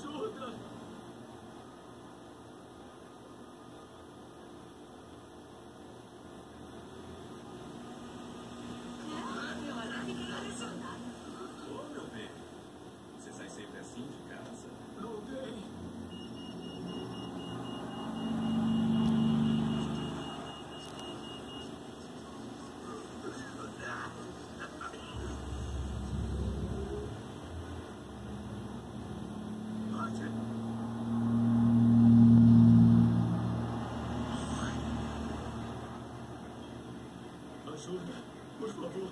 Schulter. Júnior, por favor.